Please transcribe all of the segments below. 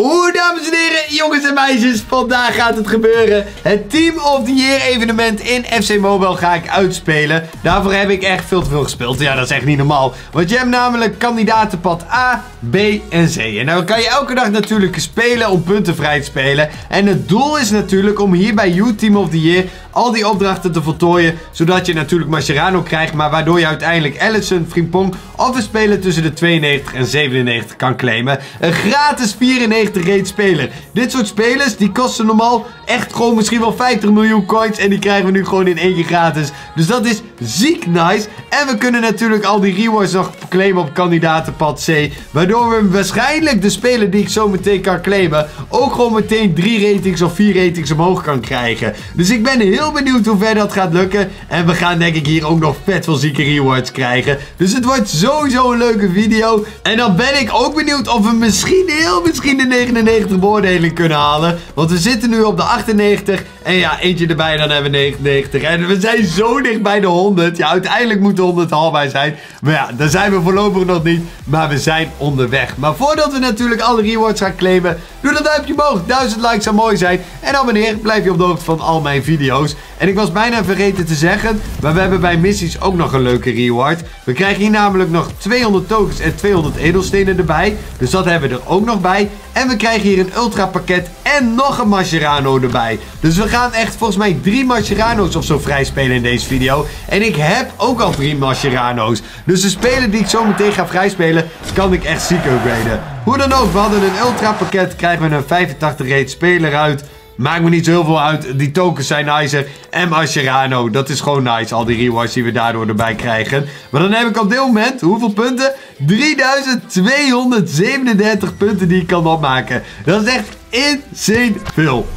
Oeh, dames en heren, jongens en meisjes, vandaag gaat het gebeuren. Het Team of the Year evenement in FC Mobile ga ik uitspelen. Daarvoor heb ik echt veel te veel gespeeld. Ja, dat is echt niet normaal. Want je hebt namelijk kandidatenpad A, B en C. En dan kan je elke dag natuurlijk spelen om punten vrij te spelen. En het doel is natuurlijk om hier bij You Team of the Year al die opdrachten te voltooien. Zodat je natuurlijk Mascherano krijgt, maar waardoor je uiteindelijk Allison, Frimpong of een speler tussen de 92 en 97 kan claimen. Een gratis 94 rate speler. Dit soort spelers die kosten normaal echt gewoon misschien wel 50 miljoen coins. En die krijgen we nu gewoon in één keer gratis. Dus dat is ziek nice. En we kunnen natuurlijk al die rewards nog claimen op kandidatenpad C. Waardoor we waarschijnlijk de speler die ik zo meteen kan claimen... ook gewoon meteen 3 ratings of 4 ratings omhoog kan krijgen. Dus ik ben heel benieuwd hoe ver dat gaat lukken. En we gaan denk ik hier ook nog vet veel zieke rewards krijgen. Dus het wordt sowieso een leuke video. En dan ben ik ook benieuwd of we misschien, heel misschien de 99 beoordeling kunnen halen. Want we zitten nu op de 98. En ja, eentje erbij, dan hebben we 99. En we zijn zo dicht bij de 100. Ja, uiteindelijk moet de 100 haalbaar zijn. Maar ja, daar zijn we voorlopig nog niet. Maar we zijn onderweg. Maar voordat we natuurlijk alle rewards gaan claimen, doe dat duimpje omhoog. 1000 likes zou mooi zijn. En abonneer, blijf je op de hoogte van al mijn video's. En ik was bijna vergeten te zeggen, maar we hebben bij missies ook nog een leuke reward. We krijgen hier namelijk nog 200 tokens en 200 edelstenen erbij. Dus dat hebben we er ook nog bij. En we krijgen hier een ultra pakket en nog een Mascherano erbij. Dus we gaan echt volgens mij drie Mascherano's of zo vrij spelen in deze video. En ik heb ook al drie Mascherano's. Dus de speler die ik zo meteen ga vrij spelen, kan ik echt ziek upgraden. Hoe dan ook, we hadden een ultra pakket, krijgen we een 85 rate speler uit. Maakt me niet zo heel veel uit. Die tokens zijn nicer. En Mascherano, dat is gewoon nice. Al die rewards die we daardoor erbij krijgen. Maar dan heb ik op dit moment, hoeveel punten? 3237 punten die ik kan opmaken. Dat is echt insane veel.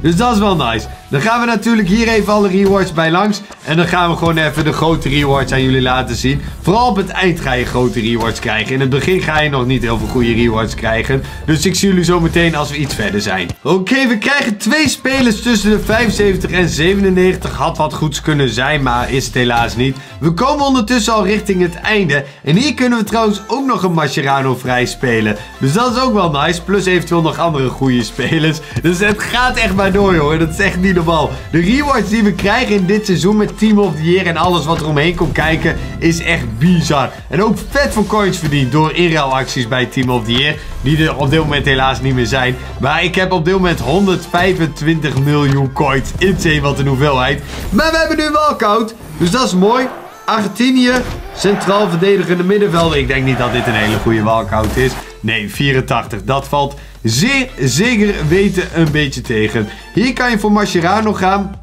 Dus dat is wel nice. Dan gaan we natuurlijk hier even alle rewards bij langs. En dan gaan we gewoon even de grote rewards aan jullie laten zien. Vooral op het eind ga je grote rewards krijgen. In het begin ga je nog niet heel veel goede rewards krijgen. Dus ik zie jullie zo meteen als we iets verder zijn. Oké, we krijgen twee spelers tussen de 75 en 97. Had wat goeds kunnen zijn, maar is het helaas niet. We komen ondertussen al richting het einde. En hier kunnen we trouwens ook nog een Mascherano vrij spelen. Dus dat is ook wel nice. Plus eventueel nog andere goede spelers. Dus het gaat echt maar door, joh. Dat is echt niet normaal. De rewards die we krijgen in dit seizoen met Team of the Year en alles wat er omheen komt kijken, is echt bizar. En ook vet veel coins verdiend door inruilacties bij Team of the Year. Die er op dit moment helaas niet meer zijn. Maar ik heb op dit moment 125 miljoen coins. Insane wat een hoeveelheid. Maar we hebben nu wel koud. Dus dat is mooi. Argentinië, centraal verdedigende middenvelder. Ik denk niet dat dit een hele goede walkout is. Nee, 84. Dat valt zeer zeker weten een beetje tegen. Hier kan je voor Mascherano gaan.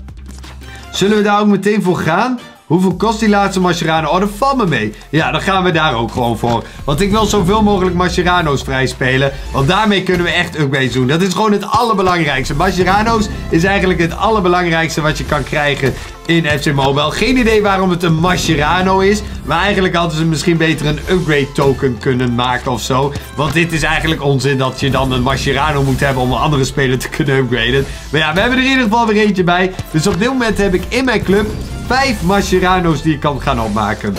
Zullen we daar ook meteen voor gaan? Hoeveel kost die laatste Mascherano? Oh, dat valt me mee. Ja, dan gaan we daar ook gewoon voor. Want ik wil zoveel mogelijk Mascherano's vrij spelen. Want daarmee kunnen we echt upgrades doen. Dat is gewoon het allerbelangrijkste. Mascherano's is eigenlijk het allerbelangrijkste wat je kan krijgen in FC Mobile. Geen idee waarom het een Mascherano is. Maar eigenlijk hadden ze misschien beter een upgrade token kunnen maken of zo. Want dit is eigenlijk onzin dat je dan een Mascherano moet hebben om een andere speler te kunnen upgraden. Maar ja, we hebben er in ieder geval weer eentje bij. Dus op dit moment heb ik in mijn club 5 Mascherano's die ik kan gaan opmaken.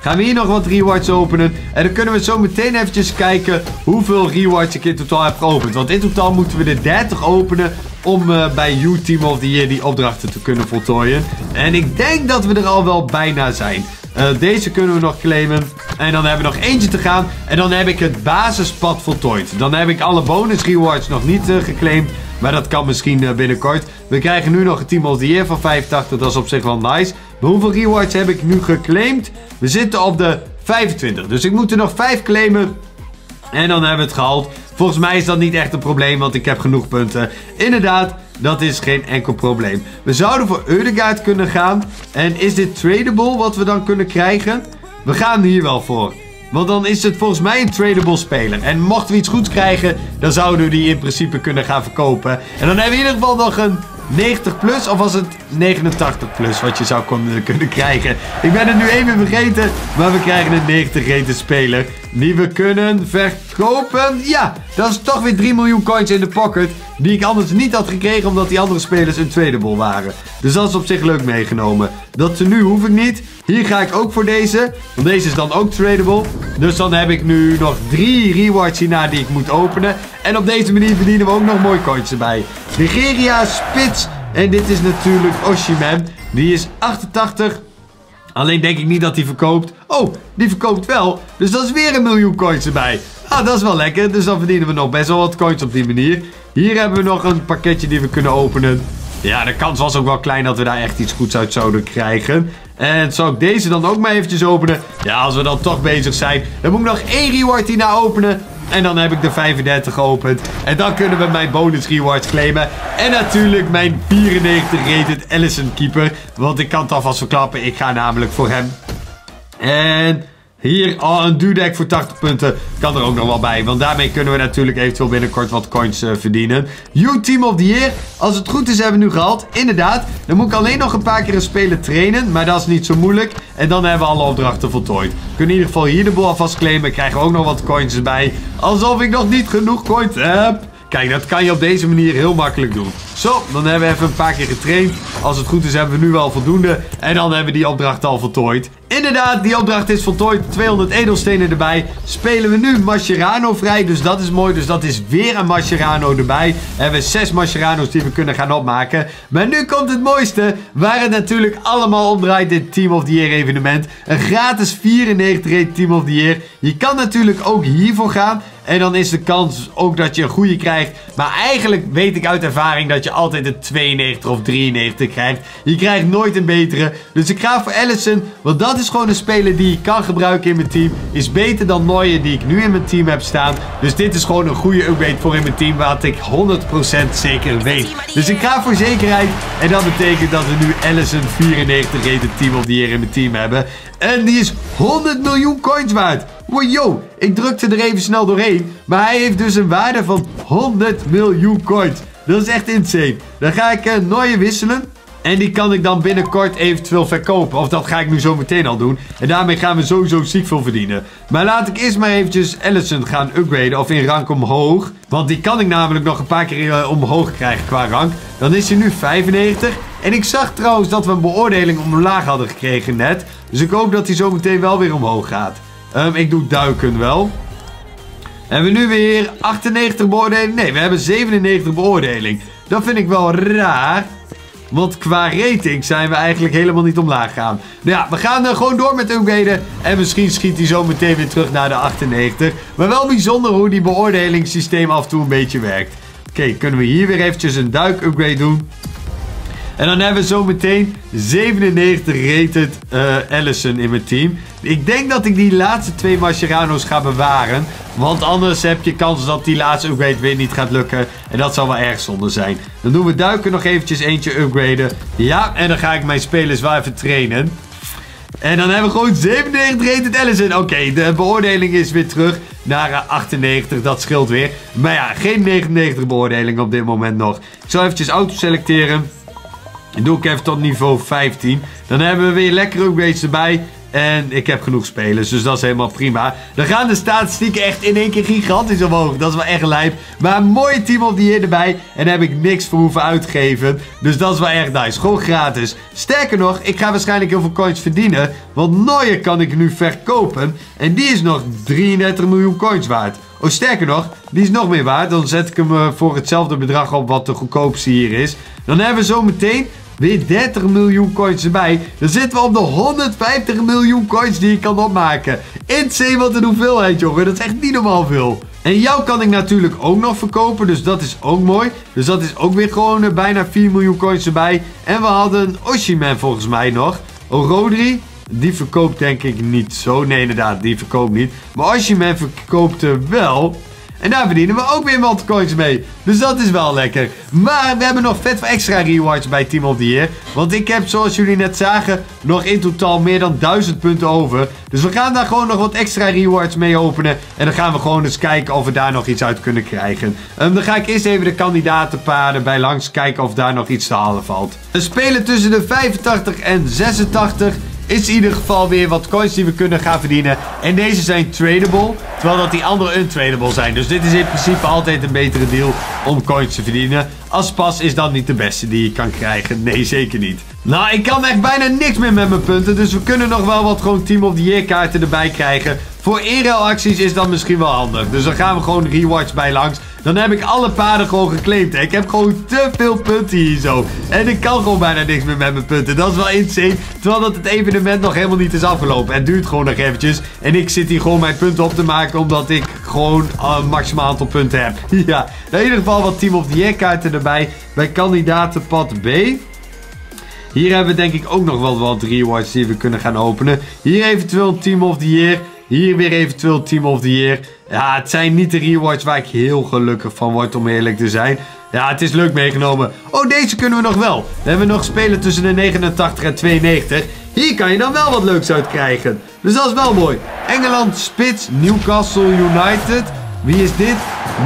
Gaan we hier nog wat rewards openen. En dan kunnen we zo meteen eventjes kijken hoeveel rewards ik in totaal heb geopend. Want in totaal moeten we de 30 openen om uh, bij You Team of the Year die opdrachten te kunnen voltooien. En ik denk dat we er al wel bijna zijn. Uh, deze kunnen we nog claimen. En dan hebben we nog eentje te gaan. En dan heb ik het basispad voltooid. Dan heb ik alle bonus rewards nog niet geclaimd. Maar dat kan misschien uh, binnenkort. We krijgen nu nog een Team of the Year van 85. Dat is op zich wel nice. Maar hoeveel rewards heb ik nu geclaimd? We zitten op de 25. Dus ik moet er nog 5 claimen. En dan hebben we het gehaald. Volgens mij is dat niet echt een probleem, want ik heb genoeg punten. Inderdaad, dat is geen enkel probleem. We zouden voor Eudegaard kunnen gaan. En is dit tradable wat we dan kunnen krijgen? We gaan hier wel voor. Want dan is het volgens mij een tradable speler. En mochten we iets goeds krijgen, dan zouden we die in principe kunnen gaan verkopen. En dan hebben we in ieder geval nog een 90 plus of was het 89 plus wat je zou kunnen krijgen. Ik ben het nu even vergeten, maar we krijgen een 90 rated speler. Die we kunnen verkopen. Ja, dat is toch weer 3 miljoen coins in de pocket. Die ik anders niet had gekregen omdat die andere spelers een tradable waren. Dus dat is op zich leuk meegenomen. Dat nu hoef ik niet. Hier ga ik ook voor deze. Want deze is dan ook tradable. Dus dan heb ik nu nog drie rewards hierna die ik moet openen. En op deze manier verdienen we ook nog mooi coins erbij. Nigeria, Spits. En dit is natuurlijk Oshiman. Die is 88. Alleen denk ik niet dat hij verkoopt. Oh, die verkoopt wel. Dus dat is weer een miljoen coins erbij. Ah, dat is wel lekker. Dus dan verdienen we nog best wel wat coins op die manier. Hier hebben we nog een pakketje die we kunnen openen. Ja, de kans was ook wel klein dat we daar echt iets goeds uit zouden krijgen. En zal ik deze dan ook maar eventjes openen? Ja, als we dan toch bezig zijn. Dan moet ik nog één reward hierna openen. En dan heb ik de 35 geopend. En dan kunnen we mijn bonus rewards claimen. En natuurlijk mijn 94 rated Allison Keeper. Want ik kan het alvast verklappen. Ik ga namelijk voor hem. En hier, oh, een dudek voor 80 punten. Kan er ook nog wel bij. Want daarmee kunnen we natuurlijk eventueel binnenkort wat coins uh, verdienen. You Team of the Year. Als het goed is hebben we nu gehad. Inderdaad. Dan moet ik alleen nog een paar keer een speler trainen. Maar dat is niet zo moeilijk. En dan hebben we alle opdrachten voltooid. Kunnen in ieder geval hier de bol alvast claimen. Krijgen we ook nog wat coins erbij. Alsof ik nog niet genoeg coins heb. Kijk, dat kan je op deze manier heel makkelijk doen. Zo, dan hebben we even een paar keer getraind. Als het goed is hebben we nu wel voldoende. En dan hebben we die opdracht al voltooid. Inderdaad, die opdracht is voltooid. 200 edelstenen erbij. Spelen we nu Mascherano vrij. Dus dat is mooi. Dus dat is weer een Mascherano erbij. We hebben zes Mascherano's die we kunnen gaan opmaken. Maar nu komt het mooiste. Waar het natuurlijk allemaal om draait. Dit Team of the Year evenement. Een gratis 94 rate Team of the Year. Je kan natuurlijk ook hiervoor gaan. En dan is de kans ook dat je een goede krijgt. Maar eigenlijk weet ik uit ervaring dat je altijd een 92 of 93 krijgt. Je krijgt nooit een betere. Dus ik ga voor Allison. Want dat is gewoon een speler die ik kan gebruiken in mijn team. Is beter dan Neuer die ik nu in mijn team heb staan. Dus dit is gewoon een goede upgrade voor in mijn team. Wat ik 100% zeker weet. Dus ik ga voor zekerheid. En dat betekent dat we nu Allison 94 rated team of the year in mijn team hebben. En die is 100 miljoen coins waard. Wow, yo, ik drukte er even snel doorheen. Maar hij heeft dus een waarde van 100 miljoen coins. Dat is echt insane. Dan ga ik uh, wisselen. En die kan ik dan binnenkort eventueel verkopen. Of dat ga ik nu zo meteen al doen. En daarmee gaan we sowieso ziek veel verdienen. Maar laat ik eerst maar eventjes Allison gaan upgraden. Of in rank omhoog. Want die kan ik namelijk nog een paar keer uh, omhoog krijgen qua rank. Dan is hij nu 95. En ik zag trouwens dat we een beoordeling omlaag hadden gekregen net. Dus ik hoop dat hij zo meteen wel weer omhoog gaat. Um, ik doe duiken wel. Hebben we nu weer 98 beoordeling? Nee, we hebben 97 beoordeling. Dat vind ik wel raar. Want qua rating zijn we eigenlijk helemaal niet omlaag gegaan. Nou ja, we gaan er gewoon door met upgraden. En misschien schiet hij zo meteen weer terug naar de 98. Maar wel bijzonder hoe die beoordelingssysteem af en toe een beetje werkt. Oké, kunnen we hier weer eventjes een duik upgrade doen. En dan hebben we zo meteen 97 rated uh, Allison in mijn team. Ik denk dat ik die laatste twee Mascherano's ga bewaren. Want anders heb je kans dat die laatste upgrade weer niet gaat lukken. En dat zal wel erg zonde zijn. Dan doen we duiken nog eventjes eentje upgraden. Ja, en dan ga ik mijn spelers wel even trainen. En dan hebben we gewoon 97 rated Allison. Oké, de beoordeling is weer terug naar 98. Eh, dat scheelt weer. Maar ja, geen 99 beoordeling op dit moment nog. Ik zal eventjes auto selecteren. En doe ik even tot niveau 15. Dan hebben we weer lekkere upgrades erbij. En ik heb genoeg spelers, dus dat is helemaal prima. Dan gaan de statistieken echt in één keer gigantisch omhoog. Dat is wel echt lijp. Maar een mooie team of die hier erbij. En daar heb ik niks voor hoeven uitgeven. Dus dat is wel echt nice. Gewoon gratis. Sterker nog, ik ga waarschijnlijk heel veel coins verdienen. Want Neuer kan ik nu verkopen. En die is nog 33 miljoen coins waard. Oh, sterker nog, die is nog meer waard. Dan zet ik hem eh, voor hetzelfde bedrag op wat de goedkoopste hier is. Dan hebben we zo meteen Weer 30 miljoen coins erbij. Dan zitten we op de 150 miljoen coins die je kan opmaken. Insane wat een hoeveelheid, jongen. Dat is echt niet normaal veel. En jou kan ik natuurlijk ook nog verkopen. Dus dat is ook mooi. Dus dat is ook weer gewoon uh, bijna 4 miljoen coins erbij. En we hadden Oshiman volgens mij nog. Oh, Rodri. Die verkoopt denk ik niet zo. Nee, inderdaad, die verkoopt niet. Maar Oshiman verkoopt wel. En daar verdienen we ook weer multicoins mee. Dus dat is wel lekker. Maar we hebben nog vet veel extra rewards bij Team of the Year. Want ik heb, zoals jullie net zagen, nog in totaal meer dan 1000 punten over. Dus we gaan daar gewoon nog wat extra rewards mee openen. En dan gaan we gewoon eens kijken of we daar nog iets uit kunnen krijgen. Um, dan ga ik eerst even de kandidatenpaden bij langs kijken of daar nog iets te halen valt. We spelen tussen de 85 en 86 is in ieder geval weer wat coins die we kunnen gaan verdienen. En deze zijn tradable, terwijl dat die andere untradable zijn. Dus dit is in principe altijd een betere deal om coins te verdienen. Als pas is dat niet de beste die je kan krijgen. Nee, zeker niet. Nou, ik kan echt bijna niks meer met mijn punten. Dus we kunnen nog wel wat gewoon Team of the Year kaarten erbij krijgen. Voor acties is dat misschien wel handig. Dus dan gaan we gewoon rewards bij langs. Dan heb ik alle paarden gewoon geclaimd. Ik heb gewoon te veel punten hier zo. En ik kan gewoon bijna niks meer met mijn punten. Dat is wel insane. Terwijl dat het evenement nog helemaal niet is afgelopen. Het duurt gewoon nog eventjes. En ik zit hier gewoon mijn punten op te maken. Omdat ik gewoon een maximaal aantal punten heb. ja, in ieder geval wat Team of the Year kaarten erbij. Bij kandidatenpad B. Hier hebben we denk ik ook nog wel wat rewards die we kunnen gaan openen. Hier eventueel Team of the Year. Hier weer eventueel Team of the Year. Ja, het zijn niet de rewards waar ik heel gelukkig van word, om eerlijk te zijn. Ja, het is leuk meegenomen. Oh, deze kunnen we nog wel. Dan hebben we nog spelen tussen de 89 en 92. Hier kan je dan wel wat leuks uit krijgen. Dus dat is wel mooi. Engeland, Spits, Newcastle United. Wie is dit?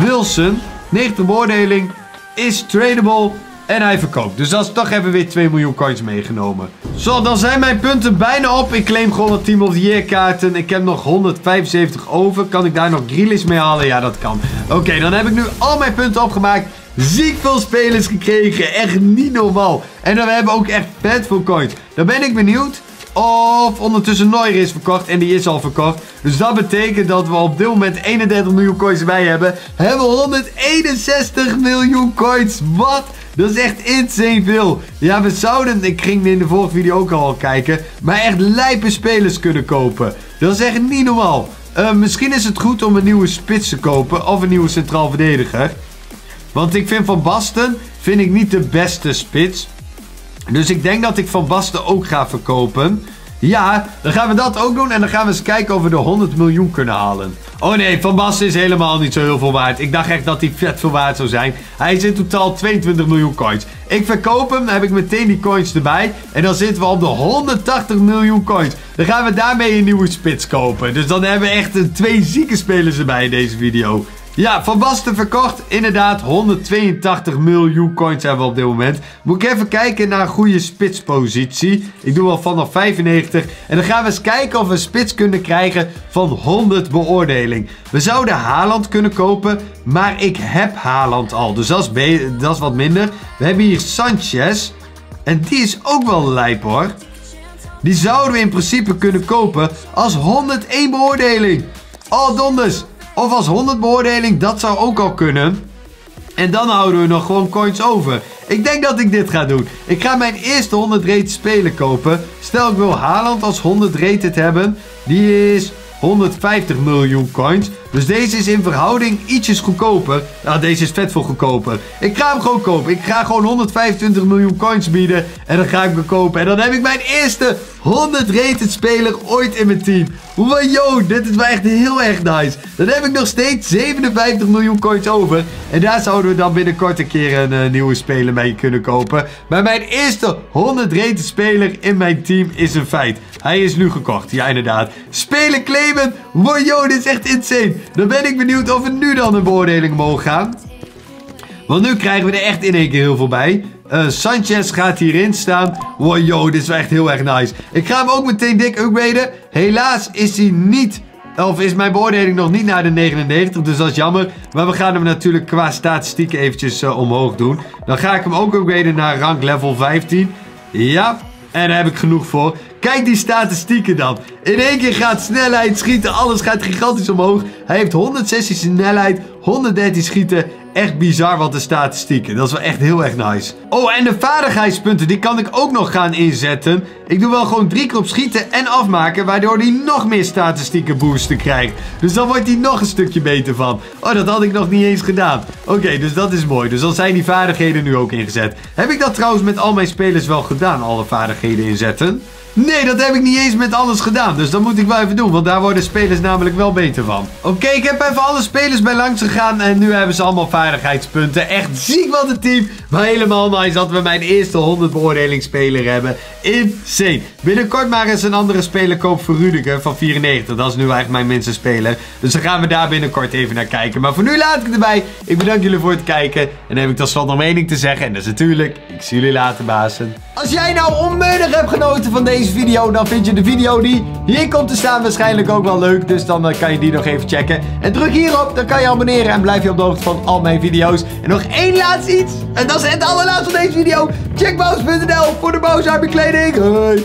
Wilson. 90 beoordeling. Is tradable. En hij verkoopt. Dus dat is toch even weer 2 miljoen coins meegenomen. Zo, dan zijn mijn punten bijna op. Ik claim gewoon wat Team of the Year kaarten. Ik heb nog 175 over. Kan ik daar nog Grealish mee halen? Ja, dat kan. Oké, dan heb ik nu al mijn punten opgemaakt. Ziek veel spelers gekregen. Echt niet normaal. En dan hebben we ook echt vet veel coins. Dan ben ik benieuwd of ondertussen Neuer is verkocht. En die is al verkocht. Dus dat betekent dat we op dit moment 31 miljoen coins erbij hebben. Hebben we 161 miljoen coins. Wat? Dat is echt insane veel. Ja, we zouden, ik ging in de vorige video ook al kijken, maar echt lijpe spelers kunnen kopen. Dat is echt niet normaal. Uh, misschien is het goed om een nieuwe spits te kopen of een nieuwe centraal verdediger. Want ik vind Van Basten vind ik niet de beste spits. Dus ik denk dat ik Van Basten ook ga verkopen. Ja, dan gaan we dat ook doen. En dan gaan we eens kijken of we de 100 miljoen kunnen halen. Oh nee, Van Basten is helemaal niet zo heel veel waard. Ik dacht echt dat hij vet veel waard zou zijn. Hij is in totaal 22 miljoen coins. Ik verkoop hem, dan heb ik meteen die coins erbij. En dan zitten we op de 180 miljoen coins. Dan gaan we daarmee een nieuwe spits kopen. Dus dan hebben we echt twee zieke spelers erbij in deze video. Ja, Van Basten verkocht. Inderdaad, 182 miljoen coins hebben we op dit moment. Moet ik even kijken naar een goede spitspositie. Ik doe wel vanaf 95. En dan gaan we eens kijken of we een spits kunnen krijgen van 100 beoordeling. We zouden Haaland kunnen kopen, maar ik heb Haaland al. Dus dat is, dat is wat minder. We hebben hier Sanchez. En die is ook wel lijp hoor. Die zouden we in principe kunnen kopen als 101 beoordeling. Oh donders. Of als 100 beoordeling, dat zou ook al kunnen. En dan houden we nog gewoon coins over. Ik denk dat ik dit ga doen. Ik ga mijn eerste 100 rated spelen kopen. Stel ik wil Haaland als 100 rated hebben. Die is 150 miljoen coins. Dus deze is in verhouding ietsjes goedkoper. Nou, deze is vet veel goedkoper. Ik ga hem gewoon kopen. Ik ga gewoon 125 miljoen coins bieden. En dan ga ik hem kopen. En dan heb ik mijn eerste 100 rated speler ooit in mijn team. Wow, dit is wel echt heel erg nice. Dan heb ik nog steeds 57 miljoen coins over. En daar zouden we dan binnenkort een keer een uh, nieuwe speler mee kunnen kopen. Maar mijn eerste 100 rated speler in mijn team is een feit. Hij is nu gekocht. Ja, inderdaad. Spelen claimen. Wow, dit is echt insane. Dan ben ik benieuwd of we nu dan een beoordeling mogen gaan. Want nu krijgen we er echt in één keer heel veel bij. Uh, Sanchez gaat hierin staan. Wow, yo, dit is echt heel erg nice. Ik ga hem ook meteen dik upgraden. Helaas is hij niet... Of is mijn beoordeling nog niet naar de 99, dus dat is jammer. Maar we gaan hem natuurlijk qua statistieken eventjes uh, omhoog doen. Dan ga ik hem ook upgraden naar rank level 15. Ja, en daar heb ik genoeg voor. Kijk die statistieken dan. In één keer gaat snelheid, schieten, alles gaat gigantisch omhoog. Hij heeft 116 snelheid, 113 schieten. Echt bizar wat de statistieken. Dat is wel echt heel erg nice. Oh, en de vaardigheidspunten, die kan ik ook nog gaan inzetten. Ik doe wel gewoon drie keer op schieten en afmaken, waardoor hij nog meer statistieken boosten krijgt. Dus dan wordt hij nog een stukje beter van. Oh, dat had ik nog niet eens gedaan. Oké, dus dat is mooi. Dus dan zijn die vaardigheden nu ook ingezet. Heb ik dat trouwens met al mijn spelers wel gedaan, alle vaardigheden inzetten? Nee, dat heb ik niet eens met alles gedaan. Dus dat moet ik wel even doen. Want daar worden spelers namelijk wel beter van. Oké, ik heb even alle spelers bij langs gegaan. En nu hebben ze allemaal vaardigheidspunten. Echt ziek wat een team. Maar helemaal nice dat we mijn eerste 100 beoordelingsspeler hebben. Insane. Binnenkort maar eens een andere speler koop voor Rudiger van 94. Dat is nu eigenlijk mijn minste speler. Dus dan gaan we daar binnenkort even naar kijken. Maar voor nu laat ik het erbij. Ik bedank jullie voor het kijken. En dan heb ik tot slot nog mening te zeggen. En dat is natuurlijk, ik zie jullie later bazen. Als jij nou onmiddellijk hebt genoten van deze video, dan vind je de video die hier komt te staan waarschijnlijk ook wel leuk. Dus dan eh, kan je die nog even checken. En druk hierop, dan kan je abonneren en blijf je op de hoogte van al mijn video's. En nog één laatste iets. En dat is het allerlaatste van deze video. Check voor de Boos kleding. Hoi.